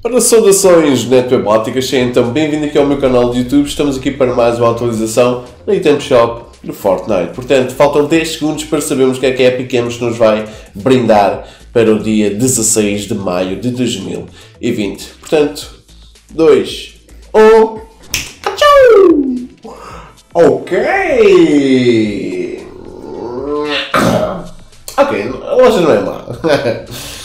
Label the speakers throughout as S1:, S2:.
S1: Para saudações netwebóticas, sejam então bem-vindo aqui ao meu canal de YouTube. Estamos aqui para mais uma atualização da Item Shop do Fortnite. Portanto, faltam 10 segundos para sabermos o que é que a Epic Games nos vai brindar para o dia 16 de maio de 2020. Portanto, 2, 1. Ok! Ok, a loja não é má.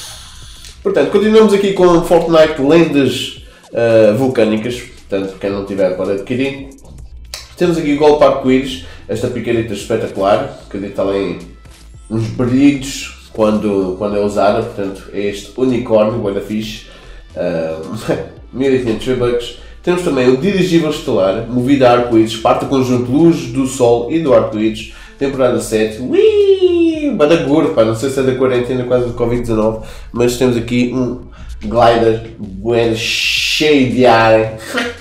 S1: Portanto, continuamos aqui com Fortnite Lendas uh, Vulcânicas. Portanto, quem não tiver pode adquirir. Temos aqui o Golpe Arco-Íris, esta picareta espetacular, que está ali uns brilhos quando, quando é usada. Portanto, é este unicórnio, boa da fixe. Uh, 1500 V-Bucks. Temos também o dirigível estelar, movido a arco-íris, parte do conjunto Luz do Sol e do arco-íris, temporada 7. Ui! Bada gordo, pá, não sei se é da quarentena quase do Covid-19, mas temos aqui um glider bueno, cheio de ar,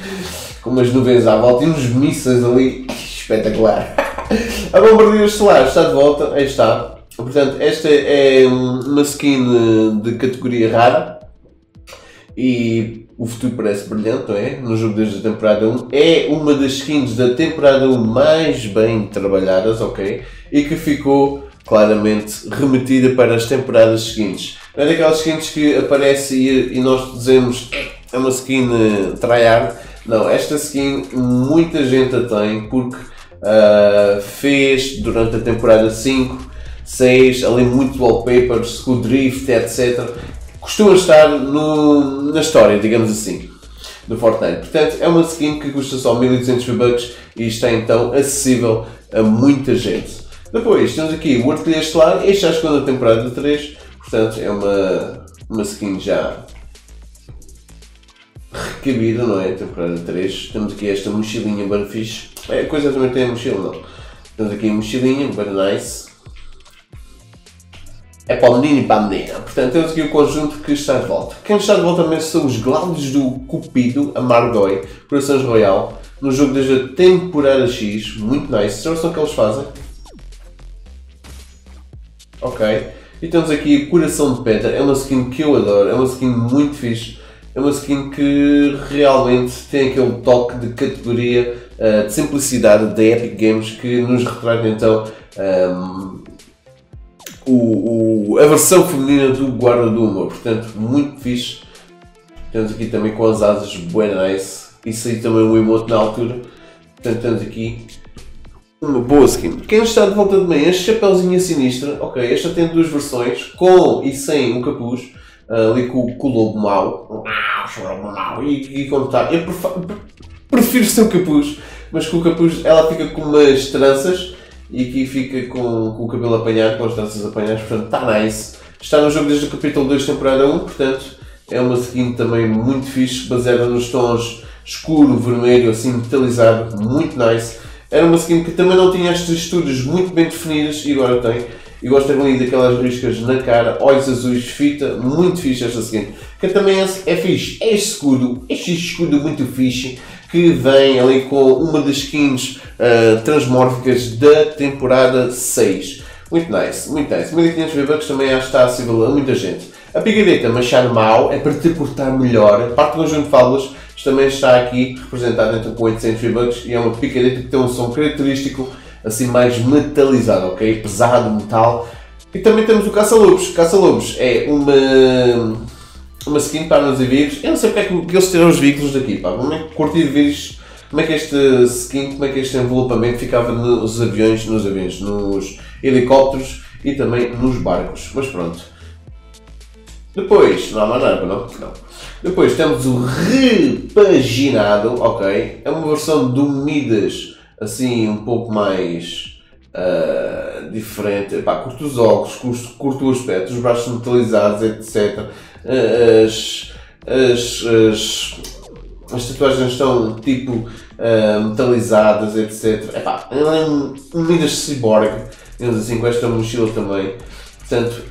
S1: com umas nuvens à volta e uns mísseis ali, espetacular. A bombardeira estelar está de volta, aí está. Portanto, esta é uma skin de categoria rara e o futuro parece brilhante, não é? No jogo desde a temporada 1. É uma das skins da temporada 1 mais bem trabalhadas, ok? E que ficou claramente remetida para as temporadas seguintes. Não é daquelas skins que aparece e, e nós dizemos é uma skin uh, tryhard. Não, esta skin muita gente a tem porque uh, fez durante a temporada 5, 6, ali muito wallpapers, com drift, etc costuma estar no, na história, digamos assim, do Fortnite. Portanto, é uma skin que custa só 1200 V-Bucks e está então acessível a muita gente. Depois temos aqui o Artilheiro Estelar, este é a segunda temporada de 3, portanto é uma, uma skin já recabida, não é? Temporada 3. Temos aqui esta mochilinha fixe. É, a coisa também tem a mochila, não. Temos aqui a mochilinha, bem nice é para o menino e para a menina. Portanto, temos aqui o conjunto que está de volta. Quem está de volta também são os Glaudes do Cupido, a Margói, Corações Royal, no jogo desde a temporada X. Muito nice. Já o que eles fazem? Ok. E temos aqui Coração de Pedra. É uma skin que eu adoro. É uma skin muito fixe. É uma skin que realmente tem aquele toque de categoria, uh, de simplicidade da Epic Games que nos retrata então um, ehm, o, o, a versão feminina do Guarda do Amor, portanto, muito fixe. Temos aqui também com as asas buena nice. Isso aí também um emote na altura. Portanto, temos aqui uma boa skin. Quem está de volta de mim, este chapéuzinho sinistra, ok, esta tem duas versões, com e sem o capuz, ali com, com o lobo mau, e, e como está, eu prefiro sem o capuz, mas com o capuz ela fica com umas tranças, e aqui fica com, com o cabelo apanhado, com as tranças apanhadas, portanto está nice. Está no jogo desde o capítulo 2, temporada 1, portanto é uma skin também muito fixe, baseada nos tons escuro, vermelho, assim metalizado, muito nice. Era uma skin que também não tinha as texturas muito bem definidas e agora tem. E gosto também daquelas riscas na cara, olhos azuis, fita, muito fixe esta skin. Que também é, é fixe, é escudo, este escudo muito fixe que vem ali com uma das skins uh, transmórficas da temporada 6. Muito nice, muito nice. 1500 V-Bucks também acho que está acessível a muita gente. A pigadeta Machar Mau é para te cortar melhor. A parte do conjunto de fábulas também está aqui representada então com 800 V-Bucks e é uma picareta que tem um som característico assim mais metalizado, ok? Pesado, metal. E também temos o Caça-Lobos. Caça-Lobos é uma uma skin para nos vírus. Eu não sei porque é que eles tiram os veículos daqui, pá. Como é que curtir vírus? Como é que este skin, como é que este envelopamento ficava nos aviões, nos aviões, nos helicópteros e também nos barcos. Mas pronto. Depois, não há mais nada, não? Não. Depois temos o repaginado, ok? É uma versão do Midas, assim, um pouco mais uh, diferente. Epá, curto os óculos, curto, curto o aspecto, os braços metalizados, etc as, as, as, as tatuagens estão tipo uh, metalizadas, etc. Epá, ele é um, um Midas Cyborg, digamos assim, com esta mochila também. Portanto,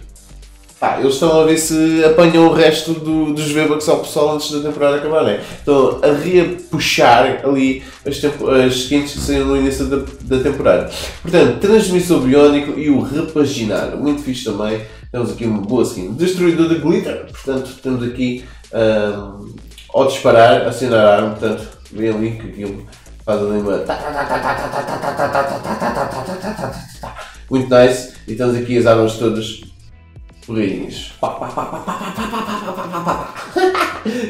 S1: pá, eles estão a ver se apanham o resto do, dos V-Bucks ao pessoal antes da temporada acabar, né? Estão a repuxar ali as, as skins que saíram no início da, da temporada. Portanto, transmissor biónico e o repaginar, muito fixe também. Temos aqui uma boa skin. Destruidor de glitter, portanto temos aqui um, ao disparar, acionar a arma, portanto, vê ali que aquilo faz ali uma. Muito nice. E temos aqui as armas todas porrinhas.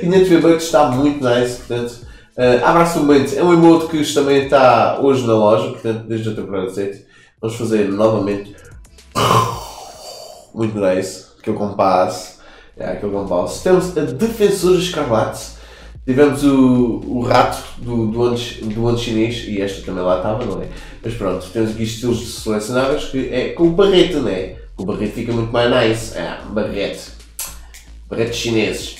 S1: E na TV está muito nice, portanto. Uh, abraço um momento. É um emote que também está hoje na loja, portanto, desde a temporada 7. Vamos fazer novamente. Muito nice. Aquele compasso. É, aquele compasso. Temos a Defensora Escarlate. Tivemos o, o rato do, do, ano, do ano chinês e esta também lá estava, não é? Mas pronto, temos aqui estilos selecionáveis que é com o barrete, não é? O barrete fica muito mais nice. É, barrete. Barretes chineses.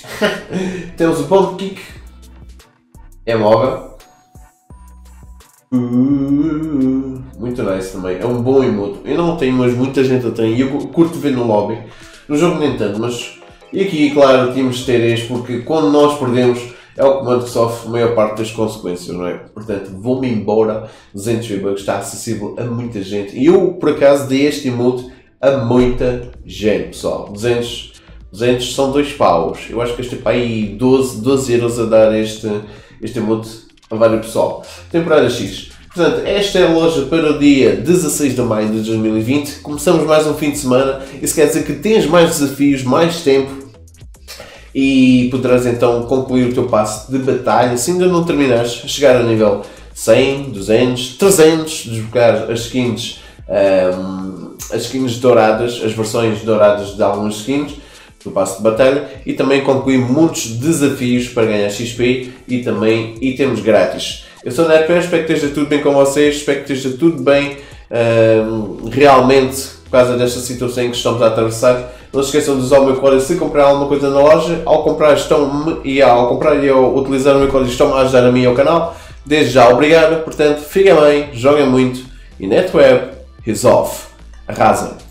S1: temos o bomb kick. É móvel. Uh, muito nice também. É um bom emote. Eu não tenho, mas muita gente tem. E eu curto ver no lobby. No jogo nem tanto, mas. E aqui, claro, tínhamos de ter este porque quando nós perdemos é o comando que sofre a maior parte das consequências, não é? Portanto, vou-me embora. 200 V-Bucks está acessível a muita gente. E eu, por acaso, dei este emote a muita gente, pessoal. 200, 200 são dois paus. Eu acho que este é aí 12, 12 euros a dar este, este emote a vários pessoal. Temporada X. Portanto, esta é a loja para o dia 16 de maio de 2020. Começamos mais um fim de semana. Isso quer dizer que tens mais desafios, mais tempo e poderás então concluir o teu passo de batalha se ainda não terminares, chegar a nível 100, 200, 300, desbloquear as skins, um, as skins douradas, as versões douradas de algumas skins do passo de batalha e também concluir muitos desafios para ganhar XP e também itens grátis. Eu sou o Netfair, espero que esteja tudo bem com vocês, espero que esteja tudo bem um, realmente por causa desta situação em que estamos a atravessar não se esqueçam de usar o meu código se comprar alguma coisa na loja. Ao comprar, estão e ao comprar e ao utilizar o meu código estão a ajudar a mim e ao canal. Desde já, obrigado. Portanto, fiquem bem, joguem muito e NetWeb is off. Arrasem.